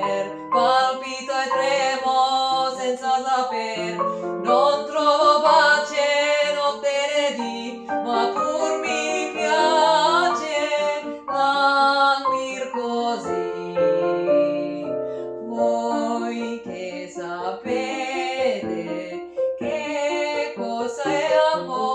saper, palpito e tremo senza saper, non trovo pace notte di, ma pur mi piace dormir così. Voi che sapete che cosa è amore,